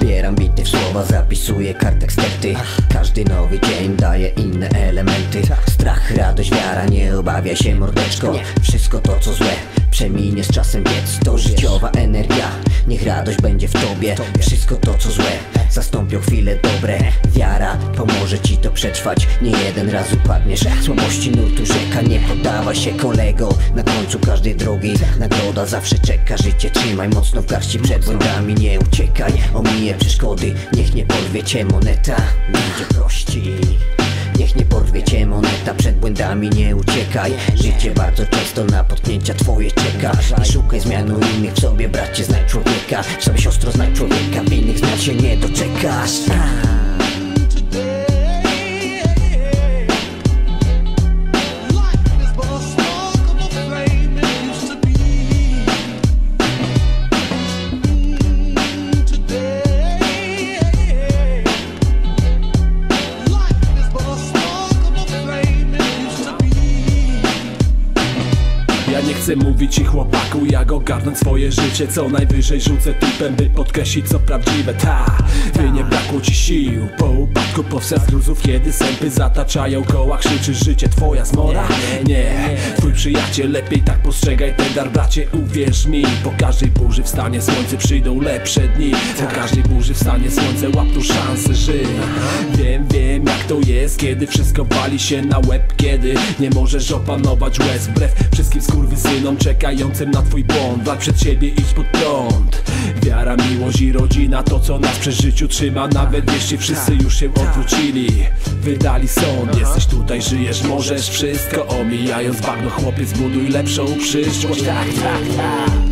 Ubieram bity w słowa, zapisuję kartę eksperty. Każdy nowy dzień daje inne elementy. Strach, radość, wiara, nie obawia się mordeczko. Wszystko to co złe przeminie z czasem biec. To życiowa energia, niech radość będzie w tobie. Wszystko to co złe zastąpią chwile dobre. Wiara pomoże ci to przetrwać. Nie jeden raz upadniesz. Słabości nurtu rzeka Nie poddawaj się kolego. Na końcu każdej drogi. Nagroda zawsze czeka. Życie trzymaj mocno w garści. Przed błędami nie uciekaj. Omije przeszkody. Niech nie porwie cię moneta Będzie prości błędami nie uciekaj. Życie bardzo często na potknięcia twoje czeka. Szukaj zmian innych w sobie, bracie, znaj człowieka. Sobie siostro, znaj człowieka, chcę mówić ci chłopaku, jak ogarnąć swoje życie. Co najwyżej rzucę typem, by podkreślić co prawdziwe. Ta, by nie brakło ci sił. Po upadku powstać gruzów, kiedy sępy zataczają koła Krzyczysz życie, twoja zmora? Nie, twój przyjaciel, lepiej tak postrzegaj ten dar bracie Uwierz mi, po każdej burzy wstanie słońce Przyjdą lepsze dni, po każdej burzy wstanie słońce Łap tu szansę, żyj jest, kiedy wszystko wali się na łeb Kiedy nie możesz opanować łez. Wbrew wszystkim skurwysynom czekającym na twój błąd Walcz przed siebie, idź pod prąd. Wiara, miłość i rodzina to co nas przy życiu trzyma. Nawet jeśli wszyscy już się odwrócili Wydali sąd, jesteś tutaj, żyjesz, możesz wszystko Omijając bagno. Chłopiec, buduj lepszą przyszłość. Tak, tak, tak